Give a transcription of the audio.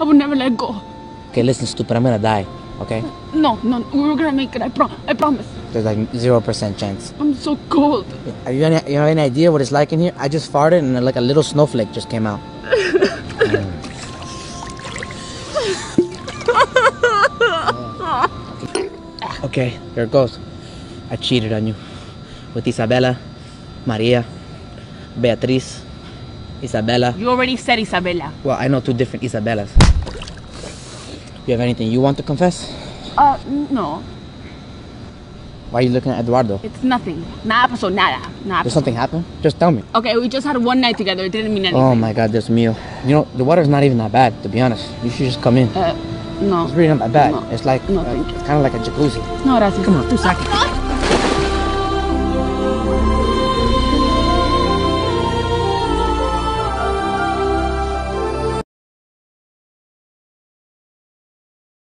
I will never let go. Okay, listen, stupid. I'm gonna die. Okay? No, no, we're gonna make it. I, pro- I promise. There's like zero percent chance. I'm so cold. Have you any you have any idea what it's like in here? I just farted and like a little snowflake just came out. okay, here it goes. I cheated on you with Isabella, Maria, Beatriz, Isabella. You already said Isabella. Well, I know two different Isabellas. You have anything you want to confess? Uh, no, Why are you looking at Eduardo? it's nothing. Nada pasó, nada. Nada Did something happen? Just tell me. Okay, we just had one night together. It didn't mean anything. Oh my god, this meal. You know, the water's not even that bad, to be honest. You should just come in. Uh, no. It's really not that bad. No. It's like, No, uh, thank you. it's kind of like a jacuzzi. No, gracias. Come on, two seconds.